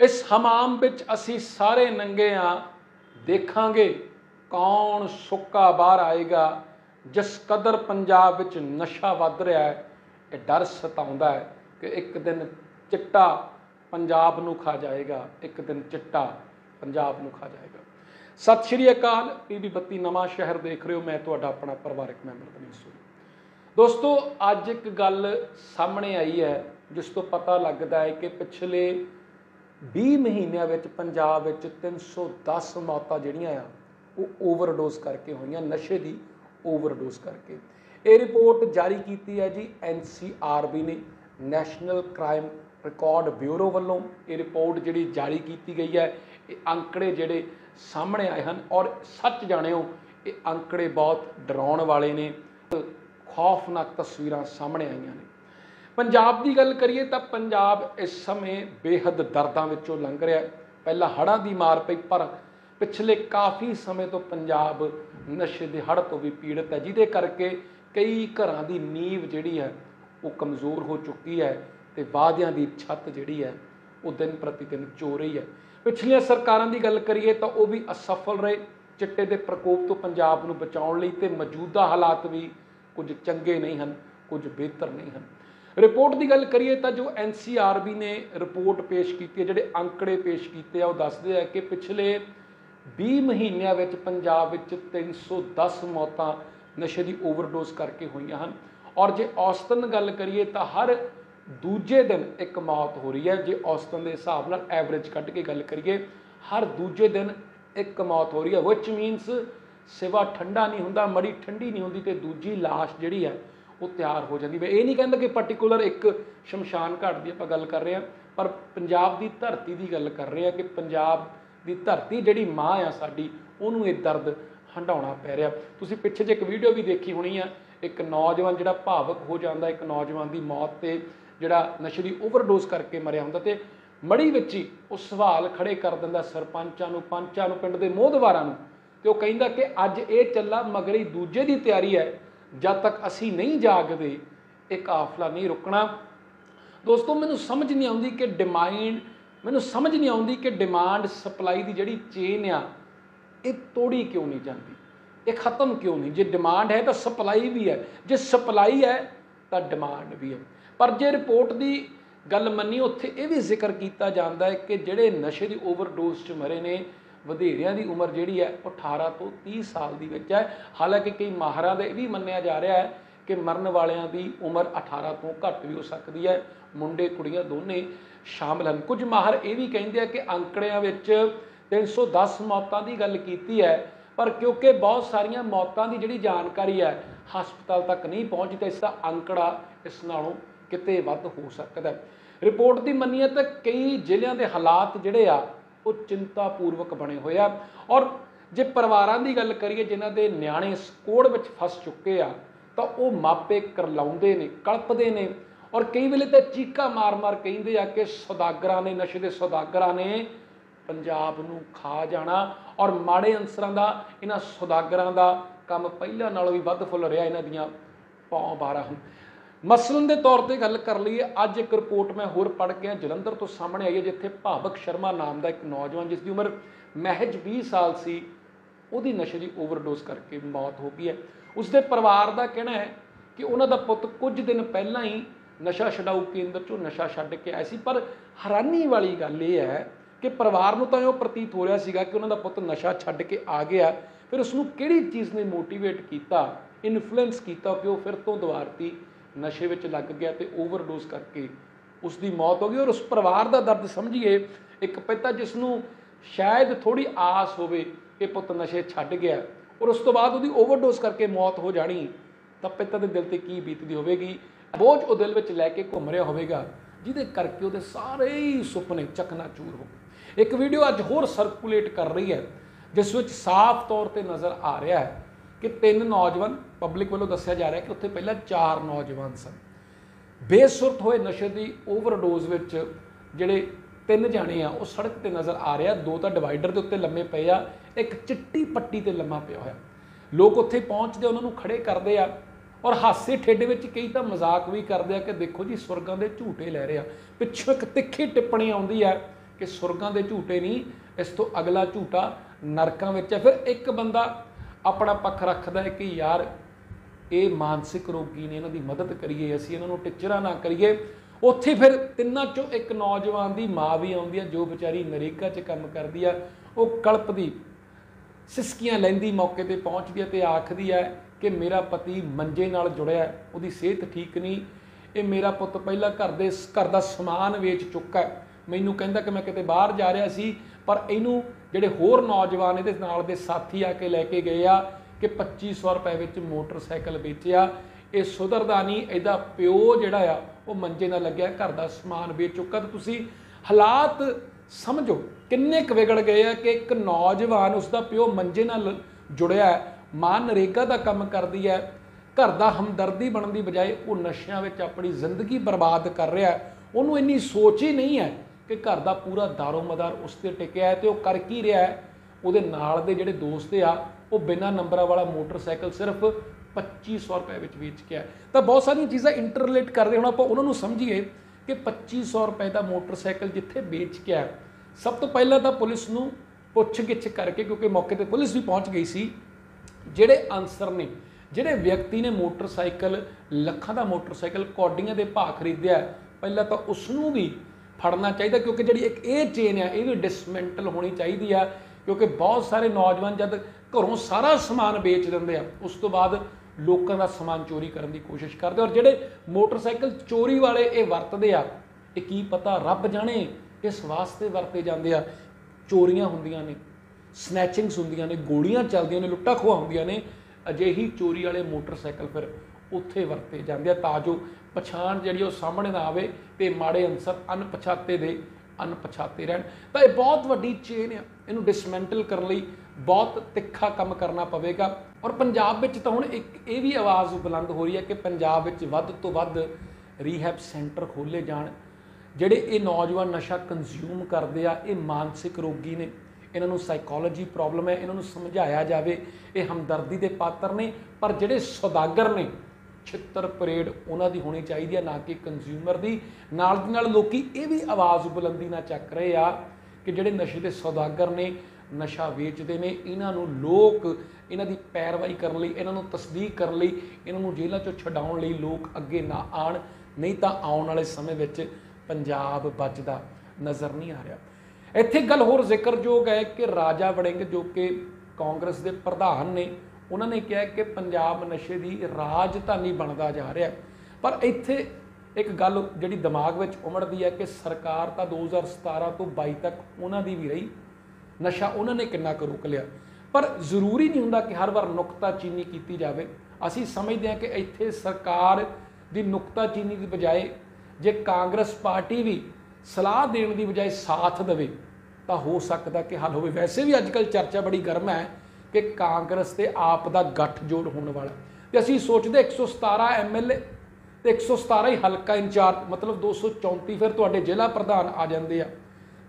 ਇਸ ਹਮਾਮ ਵਿੱਚ ਅਸੀਂ ਸਾਰੇ ਨੰਗੇ ਆ, ਦੇਖਾਂਗੇ ਕੌਣ ਸੁੱਕਾ ਬਾਹਰ ਆਏਗਾ, ਜਿਸ ਕਦਰ ਪੰਜਾਬ ਵਿੱਚ ਨਸ਼ਾ ਵੱਧ ਰਿਹਾ ਹੈ। ਇਹ ਡਰ ਸਤਾਉਂਦਾ ਹੈ ਕਿ ਇੱਕ ਦਿਨ ਚਿੱਟਾ ਪੰਜਾਬ ਨੂੰ ਖਾ ਜਾਏਗਾ, ਇੱਕ ਦਿਨ ਚਿੱਟਾ ਪੰਜਾਬ ਨੂੰ ਖਾ ਜਾਏਗਾ। ਸਤਿ ਸ਼੍ਰੀ ਅਕਾਲ, ਪੀਬੀ ਬੱਤੀ ਨਵਾਂ ਸ਼ਹਿਰ ਦੇਖ ਰਹੇ ਹੋ, ਮੈਂ ਤੁਹਾਡਾ ਆਪਣਾ ਪਰਿਵਾਰਕ ਮੈਂਬਰ ਤਨੀਸ਼ ਸੂਰੀ ਦੋਸਤੋ, ਅੱਜ ਇੱਕ ਗੱਲ ਸਾਹਮਣੇ ਆਈ ਹੈ, ਜਿਸ ਤੋਂ ਪਤਾ ਲੱਗਦਾ ਹੈ ਕਿ ਪਿਛਲੇ 20 ਮਹੀਨਿਆਂ ਵਿੱਚ ਪੰਜਾਬ ਵਿੱਚ 310 ਮੌਤਾਂ ਜਿਹੜੀਆਂ ਆ, ਉਹ ਓਵਰਡੋਜ਼ ਕਰਕੇ ਹੋਈਆਂ, ਨਸ਼ੇ ਦੀ ਓਵਰਡੋਜ਼ ਕਰਕੇ। ਇਹ ਰਿਪੋਰਟ ਜਾਰੀ ਕੀਤੀ ਹੈ ਜੀ ਐਨਸੀਆਰਬੀ ਨੇ, ਨੈਸ਼ਨਲ ਕ੍ਰਾਈਮ ਰਿਕਾਰਡ ਬਿਊਰੋ ਵੱਲੋਂ। ਇਹ ਰਿਪੋਰਟ ਜਿਹੜੀ ਜਾਰੀ ਕੀਤੀ ਗਈ ਹੈ, ਇਹ ਅੰਕੜੇ ਜਿਹੜੇ ਸਾਹਮਣੇ ਆਏ ਹਨ ਔਰ ਸੱਚ ਜਾਣਿਓ, ਇਹ ਅੰਕੜੇ ਬਹੁਤ ਡਰਾਉਣ ਵਾਲੇ ਨੇ। ਖੌਫਨਾਕ ਤਸਵੀਰਾਂ ਸਾਹਮਣੇ ਆਈਆਂ ਨੇ। ਪੰਜਾਬ ਦੀ ਗੱਲ ਕਰੀਏ ਤਾਂ ਪੰਜਾਬ ਇਸ ਸਮੇਂ ਬੇਹੱਦ ਦਰਦਾਂ ਵਿੱਚੋਂ ਲੰਘ ਰਿਹਾ ਹੈ। ਪਹਿਲਾਂ ਹੜ੍ਹਾਂ ਦੀ ਮਾਰ ਪਈ, ਪਰ ਪਿਛਲੇ ਕਾਫੀ ਸਮੇਂ ਤੋਂ ਪੰਜਾਬ ਨਸ਼ੇ ਦੇ ਹੜ੍ਹ ਤੋਂ ਵੀ ਪੀੜਤ ਹੈ, ਜਿਹਦੇ ਕਰਕੇ ਕਈ ਘਰਾਂ ਦੀ ਨੀਂਵ ਜਿਹੜੀ ਹੈ, ਉਹ ਕਮਜ਼ੋਰ ਹੋ ਚੁੱਕੀ ਹੈ ਤੇ ਵਾਅਦਿਆਂ ਦੀ ਛੱਤ ਜਿਹੜੀ ਹੈ, ਉਹ ਦਿਨ ਪ੍ਰਤੀ ਦਿਨ ਚੋ ਰਹੀ ਹੈ। ਪਿਛਲੀਆਂ ਸਰਕਾਰਾਂ ਦੀ ਗੱਲ ਕਰੀਏ ਤਾਂ ਉਹ ਵੀ ਅਸਫਲ ਰਹੇ। ਚਿੱਟੇ ਦੇ ਪ੍ਰਕੋਪ ਤੋਂ ਪੰਜਾਬ ਨੂੰ ਬਚਾਉਣ ਲਈ ਤੇ ਮੌਜੂਦਾ ਹਾਲਾਤ ਵੀ ਕੁਝ ਚੰਗੇ ਨਹੀਂ ਹਨ, ਕੁਝ ਬਿਹਤਰ ਨਹੀਂ ਹਨ। ਰਿਪੋਰਟ ਦੀ ਗੱਲ ਕਰੀਏ ਤਾਂ ਜੋ ਐਨਸੀਆਰਬੀ ਨੇ ਰਿਪੋਰਟ ਪੇਸ਼ ਕੀਤੀ ਹੈ, ਜਿਹੜੇ ਅੰਕੜੇ ਪੇਸ਼ ਕੀਤੇ ਆ, ਉਹ ਦੱਸਦੇ ਆ ਕਿ ਪਿਛਲੇ 20 ਮਹੀਨਿਆਂ ਵਿੱਚ ਪੰਜਾਬ ਵਿੱਚ 310 ਮੌਤਾਂ ਨਸ਼ੇ ਦੀ ਓਵਰਡੋਜ਼ ਕਰਕੇ ਹੋਈਆਂ ਹਨ। ਔਰ ਜੇ ਔਸਤਨ ਗੱਲ ਕਰੀਏ ਤਾਂ ਹਰ ਦੂਜੇ ਦਿਨ ਇੱਕ ਮੌਤ ਹੋ ਰਹੀ ਹੈ। ਜੇ ਔਸਤਨ ਦੇ ਹਿਸਾਬ ਨਾਲ ਐਵਰੇਜ ਕੱਢ ਕੇ ਗੱਲ ਕਰੀਏ, ਹਰ ਦੂਜੇ ਦਿਨ ਇੱਕ ਮੌਤ ਹੋ ਰਹੀ ਹੈ, which means ਸਿਵਾ ਠੰਡਾ ਨਹੀਂ ਹੁੰਦਾ, ਮੜੀ ਠੰਡੀ ਨਹੀਂ ਹੁੰਦੀ ਤੇ ਦੂਜੀ ਲਾਸ਼ ਜਿਹੜੀ ਹੈ ਉਹ ਤਿਆਰ ਹੋ ਜਾਂਦੀ। ਮੈਂ ਇਹ ਨਹੀਂ ਕਹਿੰਦਾ ਕਿ ਪਾਰਟਿਕੂਲਰ ਇੱਕ ਸ਼ਮਸ਼ਾਨ ਘਾਟ ਦੀ ਆਪਾਂ ਗੱਲ ਕਰ ਰਹੇ ਹਾਂ, ਪਰ ਪੰਜਾਬ ਦੀ ਧਰਤੀ ਦੀ ਗੱਲ ਕਰ ਰਹੇ ਹਾਂ ਕਿ ਪੰਜਾਬ ਦੀ ਧਰਤੀ ਜਿਹੜੀ ਮਾਂ ਆ ਸਾਡੀ, ਉਹਨੂੰ ਇਹ ਦਰਦ ਹੰਡਾਉਣਾ ਪੈ ਰਿਹਾ। ਤੁਸੀਂ ਪਿੱਛੇ ਜੇ ਇੱਕ ਵੀਡੀਓ ਵੀ ਦੇਖੀ ਹੋਣੀ ਆ, ਇੱਕ ਨੌਜਵਾਨ ਜਿਹੜਾ ਭਾਵਕ ਹੋ ਜਾਂਦਾ, ਇੱਕ ਨੌਜਵਾਨ ਦੀ ਮੌਤ ਤੇ ਜਿਹੜਾ ਨਸ਼ੇ ਦੀ ਓਵਰਡੋਜ਼ ਕਰਕੇ ਮਰਿਆ ਹੁੰਦਾ ਤੇ ਮੜੀ ਵਿੱਚ ਹੀ ਉਹ ਸਵਾਲ ਖੜੇ ਕਰ ਦਿੰਦਾ ਸਰਪੰਚਾਂ ਨੂੰ, ਪੰਚਾਂ ਨੂੰ, ਪਿੰਡ ਦੇ ਮੋਹਦਵਾਰਾਂ ਨੂੰ ਤੇ ਉਹ ਕਹਿੰਦਾ ਕਿ ਅੱਜ ਇਹ ਚੱਲਾ ਹੀ ਦੂਜੇ ਦੀ ਤਿਆਰੀ ਹੈ। ਜਦ ਤੱਕ ਅਸੀਂ ਨਹੀਂ ਜਾਗਦੇ, ਇਹ ਕਾਫਲਾ ਨਹੀਂ ਰੁਕਣਾ। ਦੋਸਤੋ, ਮੈਨੂੰ ਸਮਝ ਨਹੀਂ ਆਉਂਦੀ ਕਿ ਡਿਮਾਂਡ ਮੈਨੂੰ ਸਮਝ ਨਹੀਂ ਆਉਂਦੀ ਕਿ ਡਿਮਾਂਡ ਸਪਲਾਈ ਦੀ ਜਿਹੜੀ ਚੇਨ ਆ, ਇਹ ਤੋੜੀ ਕਿਉਂ ਨਹੀਂ ਜਾਂਦੀ? ਇਹ ਖਤਮ ਕਿਉਂ ਨਹੀਂ? ਜੇ ਡਿਮਾਂਡ ਹੈ ਤਾਂ ਸਪਲਾਈ ਵੀ ਹੈ। ਜੇ ਸਪਲਾਈ ਹੈ ਤਾਂ ਡਿਮਾਂਡ ਵੀ ਹੈ। ਪਰ ਜੇ ਰਿਪੋਰਟ ਦੀ ਗੱਲ ਮੰਨੀ ਉੱਥੇ ਇਹ ਵੀ ਜ਼ਿਕਰ ਕੀਤਾ ਜਾਂਦਾ ਹੈ ਕਿ ਜਿਹੜੇ ਨਸ਼ੇ ਦੀ ਓਵਰਡੋਜ਼ 'ਚ ਮਰੇ ਨੇ ਵਧੇਰਿਆਂ ਦੀ ਉਮਰ ਜਿਹੜੀ ਹੈ ਉਹ 18 ਤੋਂ 30 ਸਾਲ ਦੀ ਵਿੱਚ ਹੈ। ਹਾਲਾਂਕਿ ਕਈ ਮਾਹਰਾਂ ਦੇ ਇਹ ਵੀ ਮੰਨਿਆ ਜਾ ਰਿਹਾ ਹੈ ਕਿ ਮਰਨ ਵਾਲਿਆਂ ਦੀ ਉਮਰ 18 ਤੋਂ ਘੱਟ ਵੀ ਹੋ ਸਕਦੀ ਹੈ। ਮੁੰਡੇ, ਕੁੜੀਆਂ ਦੋਨੇ ਸ਼ਾਮਲ ਹਨ। ਕੁਝ ਮਾਹਰ ਇਹ ਵੀ ਕਹਿੰਦੇ ਆ ਕਿ ਅੰਕੜਿਆਂ ਵਿੱਚ 310 ਮੌਤਾਂ ਦੀ ਗੱਲ ਕੀਤੀ ਹੈ, ਪਰ ਕਿਉਂਕਿ ਬਹੁਤ ਸਾਰੀਆਂ ਮੌਤਾਂ ਦੀ ਜਿਹੜੀ ਜਾਣਕਾਰੀ ਹੈ, ਹਸਪਤਾਲ ਤੱਕ ਨਹੀਂ ਪਹੁੰਚਦੀ ਤਾਂ ਇਸ ਦਾ ਅੰਕੜਾ ਇਸ ਨਾਲੋਂ ਕਿਤੇ ਵੱਧ ਹੋ ਸਕਦਾ ਹੈ। ਰਿਪੋਰਟ ਦੀ ਮੰਨੀਏ ਤਾਂ ਕਈ ਜ਼ਿਲ੍ਹਿਆਂ ਦੇ ਹਾਲਾਤ ਜਿਹੜੇ ਆ ਉਹ ਚਿੰਤਾ ਪੂਰਵਕ ਬਣੇ ਹੋਏ ਆ। ਔਰ ਜੇ ਪਰਿਵਾਰਾਂ ਦੀ ਗੱਲ ਕਰੀਏ, ਜਿਨ੍ਹਾਂ ਦੇ ਨਿਆਣੇ ਸਕੋੜ ਵਿੱਚ ਫਸ ਚੁੱਕੇ ਆ, ਤਾਂ ਉਹ ਮਾਪੇ ਕਰਲਾਉਂਦੇ ਨੇ, ਕਲਪਦੇ ਨੇ। ਔਰ ਕਈ ਵੇਲੇ ਤਾਂ ਚੀਕਾ ਮਾਰ-ਮਾਰ ਕਹਿੰਦੇ ਆ ਕਿ ਸੌਦਾਗਰਾਂ ਨੇ, ਨਸ਼ੇ ਦੇ ਸੌਦਾਗਰਾਂ ਨੇ ਪੰਜਾਬ ਨੂੰ ਖਾ ਜਾਣਾ। ਔਰ ਮਾੜੇ ਅੰਸਰਾਂ ਦਾ, ਇਹਨਾਂ ਸੌਦਾਗਰਾਂ ਦਾ ਕੰਮ ਪਹਿਲਾਂ ਨਾਲੋਂ ਵੀ ਵੱਧ ਫੁੱਲ ਰਿਹਾ, ਇਹਨਾਂ ਦੀਆਂ ਪੌਂ ਬਾਰਾਂ ਹੁਣ। ਮਸਲਨ ਦੇ ਤੌਰ ਤੇ ਗੱਲ ਕਰ ਲਈਏ, ਅੱਜ ਇੱਕ ਰਿਪੋਰਟ ਮੈਂ ਹੋਰ ਪੜ੍ਹ ਕੇ ਜਲੰਧਰ ਤੋਂ ਸਾਹਮਣੇ ਆਈ ਹੈ, ਜਿੱਥੇ ਭਾਵਕ ਸ਼ਰਮਾ ਨਾਮ ਦਾ ਇੱਕ ਨੌਜਵਾਨ ਜਿਸ ਦੀ ਉਮਰ ਮਹਿਜ 20 ਸਾਲ ਸੀ, ਉਹਦੀ ਨਸ਼ੇ ਦੀ ਓਵਰਡੋਜ਼ ਕਰਕੇ ਮੌਤ ਹੋ ਗਈ ਹੈ। ਉਸਦੇ ਪਰਿਵਾਰ ਦਾ ਕਹਿਣਾ ਹੈ ਕਿ ਉਹਨਾਂ ਦਾ ਪੁੱਤ ਕੁਝ ਦਿਨ ਪਹਿਲਾਂ ਹੀ ਨਸ਼ਾ ਛਡਾਊ ਕੇਂਦਰ ਚੋਂ ਨਸ਼ਾ ਛੱਡ ਕੇ ਆਇਆ ਸੀ, ਪਰ ਹੈਰਾਨੀ ਵਾਲੀ ਗੱਲ ਇਹ ਹੈ ਕਿ ਪਰਿਵਾਰ ਨੂੰ ਤਾਂ ਇਹ ਪ੍ਰਤੀਤ ਹੋ ਰਿਹਾ ਸੀਗਾ ਕਿ ਉਹਨਾਂ ਦਾ ਪੁੱਤ ਨਸ਼ਾ ਛੱਡ ਕੇ ਆ ਗਿਆ, ਫਿਰ ਉਸ ਨੂੰ ਕਿਹੜੀ ਚੀਜ਼ ਨੇ ਮੋਟੀਵੇਟ ਕੀਤਾ ਇਨਫਲੂਐਂਸ ਕੀਤਾ ਕਿ ਉਹ ਫਿਰ ਤੋਂ ਦੁਬਾਰਤੀ ਨਸ਼ੇ ਵਿੱਚ ਲੱਗ ਗਿਆ ਤੇ ਓਵਰਡੋਜ਼ ਕਰਕੇ ਉਸ ਦੀ ਮੌਤ ਹੋ ਗਈ ਔਰ ਉਸ ਪਰਿਵਾਰ ਦਾ ਦਰਦ ਸਮਝੀਏ, ਇੱਕ ਪਿਤਾ ਜਿਸ ਨੂੰ ਸ਼ਾਇਦ ਥੋੜੀ ਆਸ ਹੋਵੇ ਕਿ ਪੁੱਤ ਨਸ਼ੇ ਛੱਡ ਗਿਆ ਔਰ ਉਸ ਤੋਂ ਬਾਅਦ ਉਹਦੀ ਓਵਰਡੋਜ਼ ਕਰਕੇ ਮੌਤ ਹੋ ਜਾਣੀ, ਤਾਂ ਪਿਤਾ ਦੇ ਦਿਲ ਤੇ ਕੀ ਬੀਤਦੀ ਹੋਵੇਗੀ? ਬੋਝ ਉਹ ਦਿਲ ਵਿੱਚ ਲੈ ਕੇ ਘੁੰਮ ਰਿਹਾ ਹੋਵੇਗਾ, ਜਿਹਦੇ ਕਰਕੇ ਉਹਦੇ ਸਾਰੇ ਹੀ ਸੁਪਨੇ ਚਕਨਾਚੂਰ ਹੋ ਇੱਕ ਵੀਡੀਓ ਅੱਜ ਹੋਰ ਸਰਕੂਲੇਟ ਕਰ ਰਹੀ ਹੈ, ਜਿਸ ਵਿੱਚ ਸਾਫ਼ ਤੌਰ ਤੇ ਨਜ਼ਰ ਆ ਰਿਹਾ ਹੈ। ਕਿ ਤਿੰਨ ਨੌਜਵਾਨ ਪਬਲਿਕ ਵੱਲੋਂ ਦੱਸਿਆ ਜਾ ਰਿਹਾ ਕਿ ਉੱਥੇ ਪਹਿਲਾਂ ਚਾਰ ਨੌਜਵਾਨ ਸਨ। ਬੇਸੁਰਤ ਹੋਏ ਨਸ਼ੇ ਦੀ ਓਵਰਡੋਜ਼ ਵਿੱਚ ਜਿਹੜੇ ਤਿੰਨ ਜਾਣੇ ਆ, ਉਹ ਸੜਕ ਤੇ ਨਜ਼ਰ ਆ ਰਿਹਾ ਦੋ ਤਾਂ ਡਿਵਾਈਡਰ ਦੇ ਉੱਤੇ ਲੰਮੇ ਪਏ ਆ, ਇੱਕ ਚਿੱਟੀ ਪੱਟੀ ਤੇ ਲੰਮਾ ਪਿਆ ਹੋਇਆ। ਲੋਕ ਉੱਥੇ ਪਹੁੰਚਦੇ, ਉਹਨਾਂ ਨੂੰ ਖੜੇ ਕਰਦੇ ਆ ਔਰ ਹਾਸੇ ਠੇਡੇ ਵਿੱਚ ਕਈ ਤਾਂ ਮਜ਼ਾਕ ਵੀ ਕਰਦੇ ਆ ਕਿ ਦੇਖੋ ਜੀ, ਸੁਰਗਾਂ ਦੇ ਝੂਟੇ ਲੈ ਰਹੇ ਆ। ਪਿੱਛੋਂ ਇੱਕ ਤਿੱਖੀ ਟਿੱਪਣੀ ਆਉਂਦੀ ਆ ਕਿ ਸੁਰਗਾਂ ਦੇ ਝੂਟੇ ਨਹੀਂ, ਇਸ ਤੋਂ ਅਗਲਾ ਝੂਟਾ ਨਰਕਾਂ ਵਿੱਚ ਹੈ ਫਿਰ ਇੱਕ ਬੰਦਾ ਆਪਣਾ ਪੱਖ ਰੱਖਦਾ ਹੈ ਕਿ ਯਾਰ, ਇਹ ਮਾਨਸਿਕ ਰੋਗੀ ਨੇ ਇਹਨਾਂ ਦੀ ਮਦਦ ਕਰੀਏ, ਅਸੀਂ ਇਹਨਾਂ ਨੂੰ ਟਿਚਰਾ ਨਾ ਕਰੀਏ। ਉੱਥੇ ਫਿਰ ਤਿੰਨਾਂ ਚੋਂ ਇੱਕ ਨੌਜਵਾਨ ਦੀ ਮਾਂ ਵੀ ਆਉਂਦੀ ਹੈ ਜੋ ਵਿਚਾਰੀ ਨਰੇਗਾ 'ਚ ਕੰਮ ਕਰਦੀ ਆ। ਉਹ ਕਲਪਦੀ ਸਿਸਕੀਆਂ ਲੈਂਦੀ ਮੌਕੇ ਤੇ ਪਹੁੰਚਦੀ ਹੈ ਤੇ ਆਖਦੀ ਹੈ ਕਿ ਮੇਰਾ ਪਤੀ ਮੰਜੇ ਨਾਲ ਜੁੜਿਆ ਉਹਦੀ ਸਿਹਤ ਠੀਕ ਨਹੀਂ। ਇਹ ਮੇਰਾ ਪੁੱਤ ਪਹਿਲਾਂ ਘਰ ਦੇ, ਘਰ ਦਾ ਸਮਾਨ ਵੇਚ ਚੁੱਕਾ ਮੈਨੂੰ ਕਹਿੰਦਾ ਕਿ ਮੈਂ ਕਿਤੇ ਬਾਹਰ ਜਾ ਰਿਹਾ ਸੀ ਪਰ ਇਹਨੂੰ ਜਿਹੜੇ ਹੋਰ ਨੌਜਵਾਨ ਇਹਦੇ ਨਾਲ ਦੇ ਸਾਥੀ ਆ ਕੇ ਲੈ ਕੇ ਗਏ ਆ ਕਿ 2500 ਰੁਪਏ ਵਿੱਚ ਮੋਟਰਸਾਈਕਲ ਵੇਚਿਆ। ਇਹ ਸੁਧਰਦਾ ਨਹੀਂ, ਇਹਦਾ ਪਿਓ ਜਿਹੜਾ ਆ, ਉਹ ਮੰਜੇ ਨਾਲ ਲੱਗਿਆ, ਘਰ ਦਾ ਸਮਾਨ ਵੇਚ ਚੁੱਕਾ। ਤੇ ਤੁਸੀਂ ਹਾਲਾਤ ਸਮਝੋ, ਕਿੰਨੇ ਕੁ ਵਿਗੜ ਗਏ ਆ ਕਿ ਇੱਕ ਨੌਜਵਾਨ ਉਸ ਦਾ ਪਿਓ ਮੰਜੇ ਨਾਲ ਜੁੜਿਆ ਹੈ, ਮਾਂ ਨਰੇਗਾ ਦਾ ਕੰਮ ਕਰਦੀ ਹੈ, ਘਰ ਦਾ ਹਮਦਰਦੀ ਬਣਨ ਦੀ ਬਜਾਏ ਉਹ ਨਸ਼ਿਆਂ ਵਿੱਚ ਆਪਣੀ ਜ਼ਿੰਦਗੀ ਬਰਬਾਦ ਕਰ ਰਿਹਾ ਉਹਨੂੰ ਇੰਨੀ ਸੋਚ ਹੀ ਨਹੀਂ ਹੈ ਕਿ ਘਰ ਦਾ ਪੂਰਾ ਦਾਰੋਮਦਾਰ ਉਸ ਤੇ ਟਿਕਿਆ ਹੈ ਤੇ ਉਹ ਕਰ ਕੀ ਰਿਹਾ ਹੈ? ਉਹਦੇ ਨਾਲ ਦੇ ਜਿਹੜੇ ਦੋਸਤ ਆ, ਉਹ ਬਿਨਾਂ ਨੰਬਰਾਂ ਵਾਲਾ ਮੋਟਰਸਾਈਕਲ ਸਿਰਫ 2500 ਰੁਪਏ ਵਿੱਚ ਵੇਚ ਕੇ ਆ ਤਾਂ ਬਹੁਤ ਸਾਰੀਆਂ ਚੀਜ਼ਾਂ ਇੰਟਰਲੇਟ ਕਰਦੇ ਹੁਣ ਆਪਾਂ ਉਹਨਾਂ ਨੂੰ ਸਮਝੀਏ ਕਿ 2500 ਰੁਪਏ ਦਾ ਮੋਟਰਸਾਈਕਲ ਜਿੱਥੇ ਵੇਚ ਕੇ ਆ ਸਭ ਤੋਂ ਪਹਿਲਾਂ ਤਾਂ ਪੁਲਿਸ ਨੂੰ ਪੁੱਛਗਿੱਛ ਕਰਕੇ, ਕਿਉਂਕਿ ਮੌਕੇ ਤੇ ਪੁਲਿਸ ਵੀ ਪਹੁੰਚ ਗਈ ਸੀ, ਜਿਹੜੇ ਅਨਸਰ ਨੇ, ਜਿਹੜੇ ਵਿਅਕਤੀ ਨੇ ਮੋਟਰਸਾਈਕਲ, ਲੱਖਾਂ ਦਾ ਮੋਟਰਸਾਈਕਲ, ਕੌਡੀਆਂ ਦੇ ਭਾਅ ਖਰੀਦਿਆ, ਪਹਿਲਾਂ ਤਾਂ ਉਸ ਨੂੰ ਵੀ ਫੜਨਾ ਚਾਹੀਦਾ, ਕਿਉਂਕਿ ਜਿਹੜੀ ਇੱਕ ਇਹ ਚੇਨ ਆ ਇਹ ਵੀ ਡਿਸਮੈਂਟਲ ਹੋਣੀ ਚਾਹੀਦੀ ਆ, ਕਿਉਂਕਿ ਬਹੁਤ ਸਾਰੇ ਨੌਜਵਾਨ ਜਦ ਘਰੋਂ ਸਾਰਾ ਸਮਾਨ ਵੇਚ ਦਿੰਦੇ ਆ, ਉਸ ਤੋਂ ਬਾਅਦ ਲੋਕਾਂ ਦਾ ਸਮਾਨ ਚੋਰੀ ਕਰਨ ਦੀ ਕੋਸ਼ਿਸ਼ ਕਰਦੇ ਔਰ ਜਿਹੜੇ ਮੋਟਰਸਾਈਕਲ ਚੋਰੀ ਵਾਲੇ ਇਹ ਵਰਤਦੇ ਆ, ਇਹ ਕੀ ਪਤਾ ਰੱਬ ਜਾਣੇ, ਇਸ ਵਾਸਤੇ ਵਰਤੇ ਜਾਂਦੇ ਆ। ਚੋਰੀਆਂ ਹੁੰਦੀਆਂ ਨੇ ਸਨੈਚਿੰਗਸ ਹੁੰਦੀਆਂ ਨੇ, ਗੋਲੀਆਂ ਚੱਲਦੀਆਂ ਨੇ, ਲੁੱਟਾਂ ਖੋਹਾਂ ਹੁੰਦੀਆਂ ਨੇ, ਅਜਿਹੀ ਚੋਰੀ ਵਾਲੇ ਮੋਟਰਸਾਈਕਲ ਫਿਰ ਉੱਥੇ ਵਰਤੇ ਜਾਂਦੇ ਆ, ਤਾਂ ਜੋ ਪਛਾਣ ਜਿਹੜੀ ਉਹ ਸਾਹਮਣੇ ਨਾ ਆਵੇ ਤੇ ਮਾੜੇ ਅਨਸਰ ਅਣਪਛਾਤੇ ਦੇ ਅਣਪਛਾਤੇ ਰਹਿਣ। ਤਾਂ ਇਹ ਬਹੁਤ ਵੱਡੀ ਚੇਨ ਆ। ਇਹਨੂੰ ਡਿਸਮੈਂਟਲ ਕਰਨ ਲਈ ਬਹੁਤ ਤਿੱਖਾ ਕੰਮ ਕਰਨਾ ਪਵੇਗਾ। ਔਰ ਪੰਜਾਬ ਵਿੱਚ ਤਾਂ ਹੁਣ ਇੱਕ ਇਹ ਵੀ ਆਵਾਜ਼ ਬੁਲੰਦ ਹੋ ਰਹੀ ਹੈ ਕਿ ਪੰਜਾਬ ਵਿੱਚ ਵੱਧ ਤੋਂ ਵੱਧ ਰੀਹੈਬ ਸੈਂਟਰ ਖੋਲੇ ਜਾਣ। ਜਿਹੜੇ ਇਹ ਨੌਜਵਾਨ ਨਸ਼ਾ ਕੰਜ਼ਿਊਮ ਕਰਦੇ ਆ, ਇਹ ਮਾਨਸਿਕ ਰੋਗੀ ਨੇ। ਇਹਨਾਂ ਨੂੰ ਸਾਈਕੋਲੋਜੀ ਪ੍ਰੋਬਲਮ ਹੈ। ਇਹਨਾਂ ਨੂੰ ਸਮਝਾਇਆ ਜਾਵੇ। ਇਹ ਹਮਦਰਦੀ ਦੇ ਪਾਤਰ ਨੇ। ਪਰ ਜਿਹੜੇ ਸੌਦਾਗਰ ਨੇ ਛਿੱਤਰ ਪਰੇਡ ਉਹਨਾਂ ਦੀ ਹੋਣੀ ਚਾਹੀਦੀ ਹੈ ਨਾ ਕਿ ਕੰਜ਼ਿਊਮਰ ਦੀ। ਨਾਲ ਦੀ ਨਾਲ ਲੋਕੀ ਇਹ ਵੀ ਆਵਾਜ਼ ਬੁਲੰਦੀ ਨਾਲ ਚੱਕ ਰਹੇ ਆ ਕਿ ਜਿਹੜੇ ਨਸ਼ੇ ਦੇ ਸੌਦਾਗਰ ਨੇ, ਨਸ਼ਾ ਵੇਚਦੇ ਨੇ, ਇਹਨਾਂ ਨੂੰ ਲੋਕ, ਇਹਨਾਂ ਦੀ ਪੈਰਵਾਈ ਕਰਨ ਲਈ, ਇਹਨਾਂ ਨੂੰ ਤਸਦੀਕ ਕਰਨ ਲਈ, ਇਹਨਾਂ ਨੂੰ ਜੇਲ੍ਹਾਂ ਚੋਂ ਛਡਾਉਣ ਲਈ ਲੋਕ ਅੱਗੇ ਨਾ ਆਣ ਨਹੀਂ ਤਾਂ ਆਉਣ ਵਾਲੇ ਸਮੇਂ ਵਿੱਚ ਪੰਜਾਬ ਬਚਦਾ ਨਜ਼ਰ ਨਹੀਂ ਆ ਰਿਹਾ। ਇੱਥੇ ਗੱਲ ਹੋਰ ਜ਼ਿਕਰਯੋਗ ਹੈ ਕਿ ਰਾਜਾ ਵੜਿੰਗ ਜੋ ਕਿ ਕਾਂਗਰਸ ਦੇ ਪ੍ਰਧਾਨ ਨੇ ਉਹਨਾਂ ਨੇ ਕਿਹਾ ਕਿ ਪੰਜਾਬ ਨਸ਼ੇ ਦੀ ਰਾਜਧਾਨੀ ਬਣਦਾ ਜਾ ਰਿਹਾ ਪਰ ਇੱਥੇ ਇੱਕ ਗੱਲ ਜਿਹੜੀ ਦਿਮਾਗ ਵਿੱਚ ਉਮੜਦੀ ਹੈ ਕਿ ਸਰਕਾਰ ਤਾਂ 2017 ਤੋਂ 22 ਤੱਕ ਉਹਨਾਂ ਦੀ ਵੀ ਰਹੀ। ਨਸ਼ਾ ਉਹਨਾਂ ਨੇ ਕਿੰਨਾ ਕੁ ਰੋਕ ਲਿਆ। ਪਰ ਜ਼ਰੂਰੀ ਨਹੀਂ ਹੁੰਦਾ ਕਿ ਹਰ ਵਾਰ ਨੁਕਤਾਚੀਨੀ ਕੀਤੀ ਜਾਵੇ। ਅਸੀਂ ਸਮਝਦੇ ਹਾਂ ਕਿ ਇੱਥੇ ਸਰਕਾਰ ਦੀ ਨੁਕਤਾਚੀਨੀ ਦੀ ਬਜਾਏ ਜੇ ਕਾਂਗਰਸ ਪਾਰਟੀ ਵੀ ਸਲਾਹ ਦੇਣ ਦੀ ਬਜਾਏ ਸਾਥ ਦੇਵੇ, ਤਾਂ ਹੋ ਸਕਦਾ ਕਿ ਹੱਲ ਹੋਵੇ। ਵੈਸੇ ਵੀ ਅੱਜਕੱਲ ਚਰਚਾ ਬੜੀ ਗਰਮ ਹੈ ਕਿ ਕਾਂਗਰਸ ਤੇ ਆਪ ਦਾ ਗੱਠਜੋੜ ਹੋਣ ਵਾਲਾ। ਤੇ ਅਸੀਂ ਸੋਚਦੇ 117 ਐਮਐਲਏ ਤੇ 117 ਹੀ ਹਲਕਾ ਇੰਚਾਰਜ, ਮਤਲਬ 234 ਫਿਰ ਤੁਹਾਡੇ ਜ਼ਿਲ੍ਹਾ ਪ੍ਰਧਾਨ ਆ ਜਾਂਦੇ ਆ।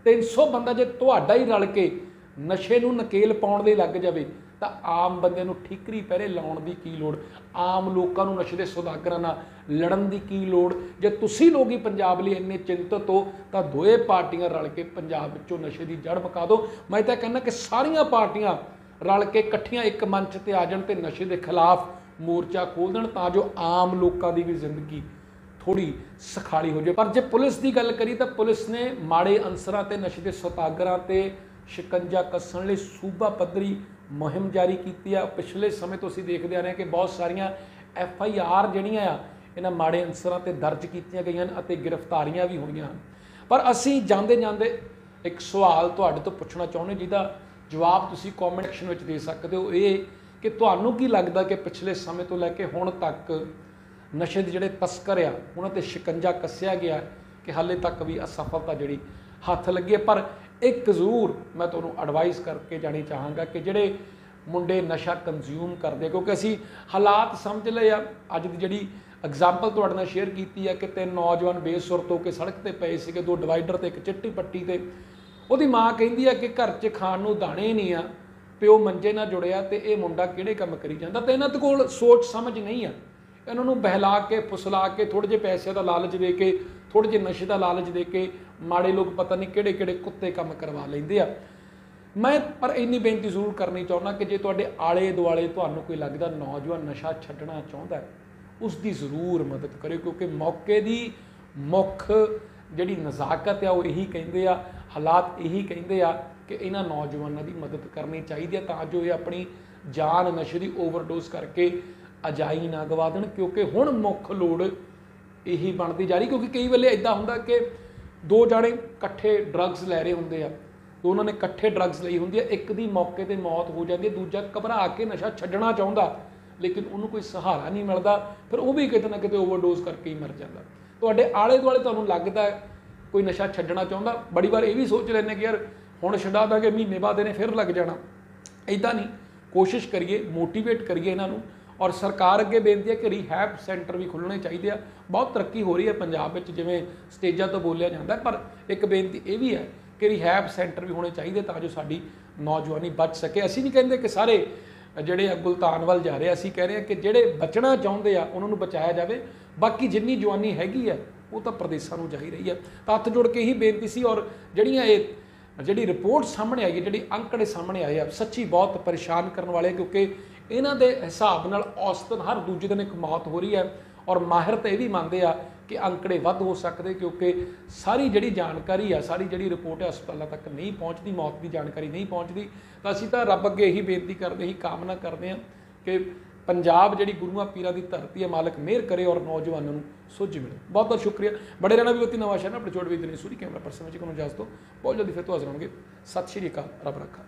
300 ਬੰਦਾ ਜੇ ਤੁਹਾਡਾ ਹੀ ਰਲ ਕੇ ਨਸ਼ੇ ਨੂੰ ਨਕੇਲ ਪਾਉਣ ਦੇ ਲੱਗ ਜਾਵੇ, ਤਾਂ ਆਮ ਬੰਦੇ ਨੂੰ ਠੀਕਰੀ ਪਹਿਰੇ ਲਾਉਣ ਦੀ ਕੀ ਲੋੜ? ਆਮ ਲੋਕਾਂ ਨੂੰ ਨਸ਼ੇ ਦੇ ਸੁਦਾਗਰਾਂ ਨਾਲ ਲੜਨ ਦੀ ਕੀ ਲੋੜ? ਜੇ ਤੁਸੀਂ ਲੋਕ ਹੀ ਪੰਜਾਬ ਲਈ ਇੰਨੇ ਚਿੰਤਤ ਹੋ, ਤਾਂ ਦੋਏ ਪਾਰਟੀਆਂ ਰਲ ਕੇ ਪੰਜਾਬ ਵਿੱਚੋਂ ਨਸ਼ੇ ਦੀ ਜੜ ਮਕਾ ਦਿਓ। ਮੈਂ ਤਾਂ ਕਹਿੰਦਾ ਕਿ ਸਾਰੀਆਂ ਪਾਰਟੀਆਂ ਰਲ ਕੇ ਇਕੱਠੀਆਂ ਇੱਕ ਮੰਚ ਤੇ ਆ ਜਾਣ ਤੇ ਨਸ਼ੇ ਦੇ ਖਿਲਾਫ ਮੋਰਚਾ ਖੋਲ ਦੇਣ ਤਾਂ ਜੋ ਆਮ ਲੋਕਾਂ ਦੀ ਵੀ ਜ਼ਿੰਦਗੀ ਥੋੜੀ ਸਖਾਲੀ ਹੋ ਜਾਵੇ। ਪਰ ਜੇ ਪੁਲਿਸ ਦੀ ਗੱਲ ਕਰੀ ਤਾਂ ਪੁਲਿਸ ਨੇ ਮਾੜੇ ਅਨਸਰਾਂ ਤੇ ਨਸ਼ੇ ਦੇ ਸੌਦਾਗਰਾਂ ਤੇ ਸ਼ਿਕੰਜਾ ਕੱਸਣ ਲਈ ਸੂਬਾ ਪੱਧਰੀ ਮੁਹਿੰਮ ਜਾਰੀ ਕੀਤੀ ਆ। ਪਿਛਲੇ ਸਮੇਂ ਤੋਂ ਅਸੀਂ ਦੇਖਦੇ ਆ ਰਹੇ ਹਾਂ ਕਿ ਬਹੁਤ ਸਾਰੀਆਂ ਐਫ ਆਈ ਆਰ ਜਿਹੜੀਆਂ ਆ, ਇਹਨਾਂ ਮਾੜੇ ਅਨਸਰਾਂ ਤੇ ਦਰਜ ਕੀਤੀਆਂ ਗਈਆਂ ਹਨ ਅਤੇ ਗ੍ਰਿਫਤਾਰੀਆਂ ਵੀ ਹੋਈਆਂ ਹਨ। ਪਰ ਅਸੀਂ ਜਾਂਦੇ ਜਾਂਦੇ ਇੱਕ ਸਵਾਲ ਤੁਹਾਡੇ ਤੋਂ ਪੁੱਛਣਾ ਚਾਹੁੰਦੇ ਜਿਹਦਾ ਜਵਾਬ ਤੁਸੀਂ ਕਮੈਂਟ ਸੈਕਸ਼ਨ ਵਿੱਚ ਦੇ ਸਕਦੇ ਹੋ। ਇਹ ਕਿ ਤੁਹਾਨੂੰ ਕੀ ਲੱਗਦਾ ਕਿ ਪਿਛਲੇ ਸਮੇਂ ਤੋਂ ਲੈ ਕੇ ਹੁਣ ਤੱਕ ਨਸ਼ੇ ਦੇ ਜਿਹੜੇ ਤਸਕਰ ਆ, ਉਹਨਾਂ ਤੇ ਸ਼ਿਕੰਜਾ ਕੱਸਿਆ ਗਿਆ ਕਿ ਹਾਲੇ ਤੱਕ ਵੀ ਅਸਫਲਤਾ ਜਿਹੜੀ ਹੱਥ ਲੱਗੀ ਹੈ। ਪਰ ਇੱਕ ਜ਼ਰੂਰ ਮੈਂ ਤੁਹਾਨੂੰ ਐਡਵਾਈਸ ਕਰਕੇ ਜਾਣੀ ਚਾਹਾਂਗਾ ਕਿ ਜਿਹੜੇ ਮੁੰਡੇ ਨਸ਼ਾ ਕੰਜ਼ਿਊਮ ਕਰਦੇ ਕਿਉਂਕਿ ਅਸੀਂ ਹਾਲਾਤ ਸਮਝ ਲਏ ਆ। ਅੱਜ ਦੀ ਜਿਹੜੀ ਐਗਜ਼ਾਮਪਲ ਤੁਹਾਡੇ ਨਾਲ ਸ਼ੇਅਰ ਕੀਤੀ ਹੈ ਕਿ ਤਿੰਨ ਨੌਜਵਾਨ ਬੇਸੁਰਤ ਹੋ ਕੇ ਸੜਕ ਤੇ ਪਏ ਸੀਗੇ, ਦੋ ਡਿਵਾਈਡਰ ਤੇ, ਇੱਕ ਚਿੱਟੀ ਪੱਟੀ ਤੇ। ਉਹਦੀ ਮਾਂ ਕਹਿੰਦੀ ਆ ਕਿ ਘਰ 'ਚ ਖਾਣ ਨੂੰ ਦਾਣੇ ਨਹੀਂ ਆ, ਪਿਓ ਮੰਜੇ ਨਾਲ ਜੁੜਿਆ ਤੇ ਇਹ ਮੁੰਡਾ ਕਿਹੜੇ ਕੰਮ ਕਰੀ ਜਾਂਦਾ? ਤੇ ਇਹਨਾਂ ਦੇ ਕੋਲ ਸੋਚ ਸਮਝ ਨਹੀਂ ਆ। ਇਹਨਾਂ ਨੂੰ ਬਹਿਲਾ ਕੇ, ਫੁਸਲਾ ਕੇ ਥੋੜੇ ਜਿਹੇ ਪੈਸੇ ਦਾ ਲਾਲਚ ਦੇ ਕੇ ਥੋੜੇ ਜਿਹੇ ਨਸ਼ੇ ਦਾ ਲਾਲਚ ਦੇ ਕੇ ਮਾੜੇ ਲੋਕ ਪਤਾ ਨਹੀਂ ਕਿਹੜੇ ਕਿਹੜੇ ਕੁੱਤੇ ਕੰਮ ਕਰਵਾ ਲੈਂਦੇ ਆ। ਮੈਂ ਪਰ ਇੰਨੀ ਬੇਨਤੀ ਜ਼ਰੂਰ ਕਰਨੀ ਚਾਹੁੰਦਾ ਕਿ ਜੇ ਤੁਹਾਡੇ ਆਲੇ ਦੁਆਲੇ ਤੁਹਾਨੂੰ ਕੋਈ ਲੱਗਦਾ ਨੌਜਵਾਨ ਨਸ਼ਾ ਛੱਡਣਾ ਚਾਹੁੰਦਾ ਉਸ ਦੀ ਜ਼ਰੂਰ ਮਦਦ ਕਰਿਓ, ਕਿਉਂਕਿ ਮੌਕੇ ਦੀ ਮੁੱਖ ਜਿਹੜੀ ਨਜ਼ਾਕਤ ਆ, ਉਹ ਇਹੀ ਕਹਿੰਦੇ ਆ ਹਾਲਾਤ ਇਹੀ ਕਹਿੰਦੇ ਆ ਕਿ ਇਹਨਾਂ ਨੌਜਵਾਨਾਂ ਦੀ ਮਦਦ ਕਰਨੀ ਚਾਹੀਦੀ ਹੈ ਤਾਂ ਜੋ ਇਹ ਆਪਣੀ ਜਾਨ ਨਸ਼ੇ ਦੀ ਓਵਰਡੋਜ਼ ਕਰਕੇ ਅਜਾਈ ਨਾ ਗਵਾ ਦੇਣ, ਕਿਉਂਕਿ ਹੁਣ ਮੁੱਖ ਲੋੜ ਇਹੀ ਬਣਦੀ ਜਾ ਰਹੀ, ਕਿਉਂਕਿ ਕਈ ਵੇਲੇ ਇਦਾਂ ਹੁੰਦਾ ਕਿ ਦੋ ਜਾਣੇ ਇਕੱਠੇ ਡਰੱਗਸ ਲੈ ਰਹੇ ਹੁੰਦੇ ਆ, ਦੋਨਾਂ ਨੇ ਇਕੱਠੇ ਡਰੱਗਸ ਲਈ ਹੁੰਦੀ ਆ, ਇੱਕ ਦੀ ਮੌਕੇ ਤੇ ਮੌਤ ਹੋ ਜਾਂਦੀ ਹੈ ਦੂਜਾ ਘਬਰਾ ਕੇ ਨਸ਼ਾ ਛੱਡਣਾ ਚਾਹੁੰਦਾ, ਲੇਕਿਨ ਉਹਨੂੰ ਕੋਈ ਸਹਾਰਾ ਨਹੀਂ ਮਿਲਦਾ, ਫਿਰ ਉਹ ਵੀ ਕਿਤੇ ਨਾ ਕਿਤੇ ਓਵਰਡੋਜ਼ ਕਰਕੇ ਹੀ ਮਰ ਜਾਂਦਾ। ਤੁਹਾਡੇ ਆਲੇ ਦੁਆਲੇ ਤੁਹਾਨੂੰ ਲੱਗਦਾ ਕੋਈ ਨਸ਼ਾ ਛੱਡਣਾ ਚਾਹੁੰਦਾ ਬੜੀ ਵਾਰ ਇਹ ਵੀ ਸੋਚ ਲੈਂਦੇ ਕਿ ਯਾਰ ਹੁਣ ਛਡਾ ਦਾਂਗੇ ਮਹੀਨੇ ਬਾਅਦ ਇਹਨੇ ਫਿਰ ਲੱਗ ਜਾਣਾ। ਇਦਾਂ ਨਹੀਂ ਕੋਸ਼ਿਸ਼ ਕਰੀਏ ਮੋਟੀਵੇਟ ਕਰੀਏ ਇਹਨਾਂ ਨੂੰ ਔਰ ਸਰਕਾਰ ਅੱਗੇ ਬੇਨਤੀ ਹੈ ਕਿ ਰੀਹੈਬ ਸੈਂਟਰ ਵੀ ਖੁੱਲਣੇ ਚਾਹੀਦੇ ਆ। ਬਹੁਤ ਤਰੱਕੀ ਹੋ ਰਹੀ ਹੈ ਪੰਜਾਬ ਵਿੱਚ ਜਿਵੇਂ ਸਟੇਜਾਂ ਤੋਂ ਬੋਲਿਆ ਜਾਂਦਾ ਪਰ ਇੱਕ ਬੇਨਤੀ ਇਹ ਵੀ ਹੈ ਕਿ ਰੀਹੈਬ ਸੈਂਟਰ ਵੀ ਹੋਣੇ ਚਾਹੀਦੇ ਤਾਂ ਜੋ ਸਾਡੀ ਨੌਜਵਾਨੀ ਬਚ ਸਕੇ। ਅਸੀਂ ਨਹੀਂ ਕਹਿੰਦੇ ਕਿ ਸਾਰੇ ਜਿਹੜੇ ਆ ਗੁਲਤਾਨ ਵੱਲ ਜਾ ਰਹੇ ਆ, ਅਸੀਂ ਕਹਿ ਰਹੇ ਹਾਂ ਕਿ ਜਿਹੜੇ ਬਚਣਾ ਚਾਹੁੰਦੇ ਆ ਉਹਨਾਂ ਨੂੰ ਬਚਾਇਆ ਜਾਵੇ। ਬਾਕੀ ਜਿੰਨੀ ਜਵਾਨੀ ਹੈਗੀ ਹੈ ਉਹ ਤਾਂ ਪ੍ਰਦੇਸ਼ਾਂ ਨੂੰ ਜਾਈ ਰਹੀ ਹੈ ਤਾਂ ਹੱਥ ਜੋੜ ਕੇ ਇਹੀ ਬੇਨਤੀ ਸੀ ਔਰ ਜਿਹੜੀਆਂ ਇਹ ਜਿਹੜੀ ਰਿਪੋਰਟ ਸਾਹਮਣੇ ਆਈ ਹੈ, ਜਿਹੜੀ ਅੰਕੜੇ ਸਾਹਮਣੇ ਆਏ ਆ, ਸੱਚੀ ਬਹੁਤ ਪਰੇਸ਼ਾਨ ਕਰਨ ਵਾਲੇ ਕਿਉਂਕਿ ਇਹਨਾਂ ਦੇ ਹਿਸਾਬ ਨਾਲ ਔਸਤਨ ਹਰ ਦੂਜੇ ਦਿਨ ਇੱਕ ਮੌਤ ਹੋ ਰਹੀ ਹੈ ਔਰ ਮਾਹਿਰ ਤਾਂ ਇਹ ਵੀ ਮੰਨਦੇ ਆ ਕਿ ਅੰਕੜੇ ਵੱਧ ਹੋ ਸਕਦੇ ਕਿਉਂਕਿ ਸਾਰੀ ਜਿਹੜੀ ਜਾਣਕਾਰੀ ਆ, ਸਾਰੀ ਜਿਹੜੀ ਰਿਪੋਰਟ ਹੈ ਹਸਪਤਾਲਾਂ ਤੱਕ ਨਹੀਂ ਪਹੁੰਚਦੀ, ਮੌਤ ਦੀ ਜਾਣਕਾਰੀ ਨਹੀਂ ਪਹੁੰਚਦੀ। ਤਾਂ ਅਸੀਂ ਤਾਂ ਰੱਬ ਅੱਗੇ ਇਹੀ ਬੇਨਤੀ ਕਰਦੇ ਹੀ ਕਾਮਨਾ ਕਰਦੇ ਹਾਂ ਕਿ ਪੰਜਾਬ ਜਿਹੜੀ ਗੁਰੂਆਂ ਪੀਰਾਂ ਦੀ ਧਰਤੀ ਹੈ, ਮਾਲਕ ਮਿਹਰ ਕਰੇ ਔਰ ਨੌਜਵਾਨਾਂ ਨੂੰ ਸੁੱਝ ਮਿਲੇ। ਬਹੁਤ ਬਹੁਤ ਸ਼ੁਕਰੀਆ। ਬੜੇ ਰਹਿਣਾ ਵੀ ਬੱਤੀ ਨਵਾਂ ਸ਼ਹਿਰ ਆਪਣੇ ਛੋਟ ਵੀ ਦਿਨੇ ਸੂਰੀ ਕੈਮਰਾ ਪਰਸਨ ਵਿੱਚ ਕੋਲ ਇਜਾਜ਼ਤ ਦਿਓ ਬਹੁਤ ਜਲਦੀ ਫਿਰ ਤੋਂ ਹਾਜ਼ਰ ਹੋਵਾਂਗੇ ਸਤਿ ਸ਼੍ਰੀ ਅਕਾਲ, ਰੱਬ ਰੱਖਾ।